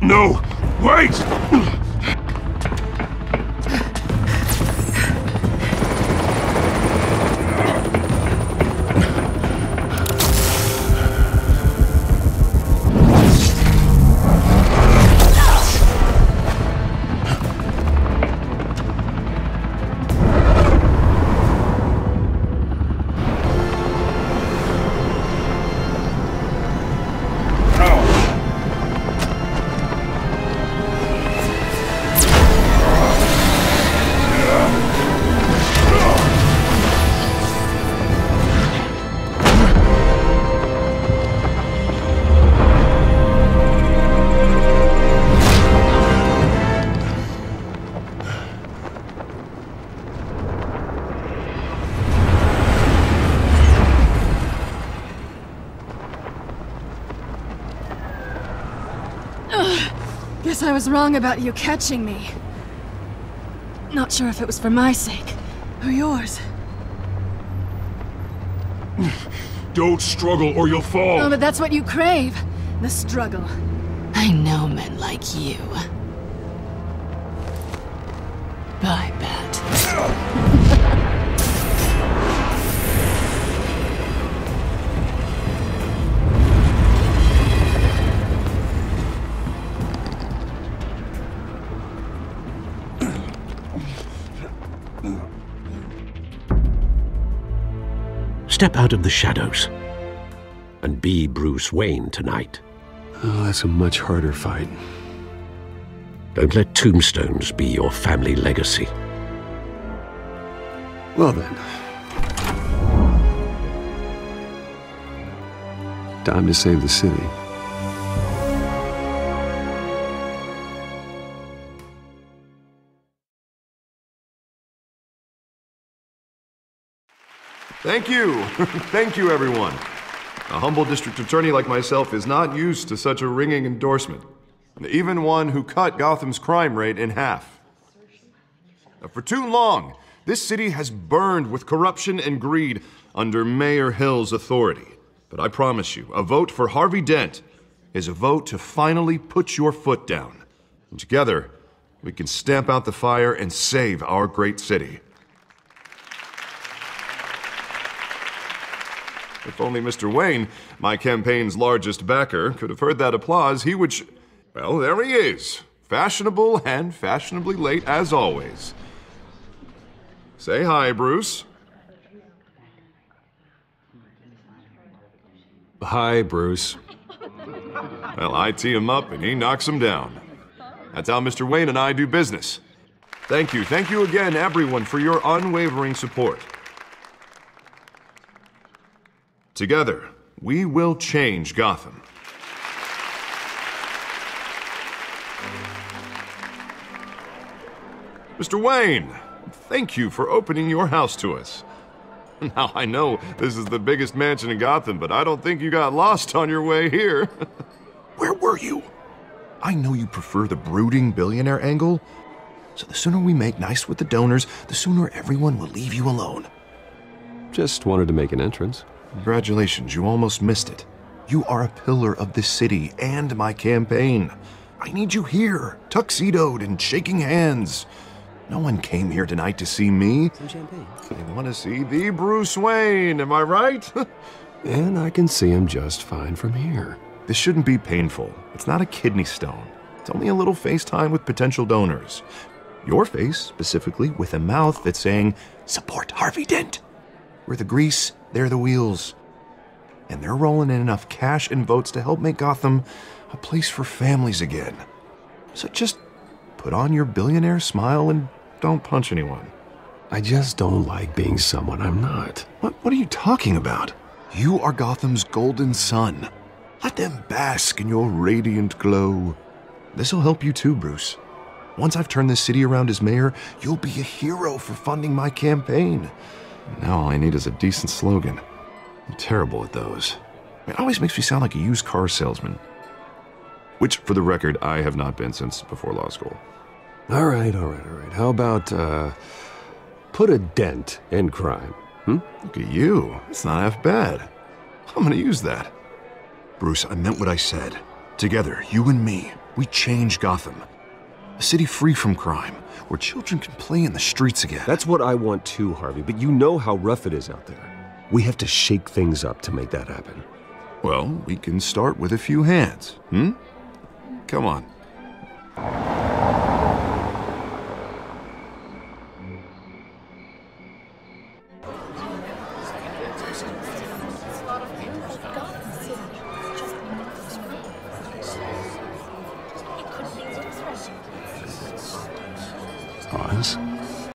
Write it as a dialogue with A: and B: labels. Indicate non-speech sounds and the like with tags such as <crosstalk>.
A: No! Wait!
B: Guess I was wrong about you catching me. Not sure if it was for my sake, or yours. <laughs>
A: Don't struggle or you'll fall!
B: Oh, but that's what you crave. The struggle. I know men like you.
C: Step out of the shadows and be Bruce Wayne tonight.
D: Oh, that's a much harder fight.
C: Don't let tombstones be your family legacy.
D: Well then. Time to save the city.
E: Thank you. <laughs> Thank you, everyone. A humble district attorney like myself is not used to such a ringing endorsement, even one who cut Gotham's crime rate in half. For too long, this city has burned with corruption and greed under Mayor Hill's authority. But I promise you, a vote for Harvey Dent is a vote to finally put your foot down. And together, we can stamp out the fire and save our great city. If only Mr. Wayne, my campaign's largest backer, could have heard that applause, he would. Sh- well, there he is. Fashionable and fashionably late as always. Say hi, Bruce.
D: Hi, Bruce.
E: Well, I tee him up and he knocks him down. That's how Mr. Wayne and I do business. Thank you. Thank you again, everyone, for your unwavering support. Together, we will change Gotham. Mr. Wayne, thank you for opening your house to us. <laughs> Now, I know this is the biggest mansion in Gotham, but I don't think you got lost on your way here. <laughs> Where were you? I know you prefer the brooding billionaire angle, so the sooner we make nice with the donors, the sooner everyone will leave you alone.
D: Just wanted to make an entrance.
E: Congratulations, you almost missed it. You are a pillar of this city and my campaign. I need you here, tuxedoed and shaking hands. No one came here tonight to see me.
D: Some champagne.
E: They want to see the Bruce Wayne, am I right? <laughs>
D: And I can see him just fine from here.
E: this shouldn't be painful. It's not a kidney stone. It's only a little FaceTime with potential donors. Your face, specifically, with a mouth that's saying, Support Harvey Dent. We're the grease, they're the wheels. And they're rolling in enough cash and votes to help make Gotham a place for families again. So just put on your billionaire smile and don't punch anyone.
D: I just don't like being someone I'm not.
E: What, what are you talking about? You are Gotham's golden sun. Let them bask in your radiant glow. This'll help you too, Bruce. Once I've turned this city around as mayor, you'll be a hero for funding my campaign. Now all I need is a decent slogan. I'm terrible at those. It always makes me sound like a used car salesman. Which, for the record, I have not been since before law school.
D: All right, all right, all right. How about, uh, put a dent in crime? Hmm?
E: Look at you. It's not half bad. I'm gonna use that. Bruce, I meant what I said. Together, you and me, we change Gotham. A city free from crime, where children can play in the streets again.
D: That's what I want too, Harvey, but you know how rough it is out there. We have to shake things up to make that happen.
E: Well, we can start with a few hands, hmm? Come on.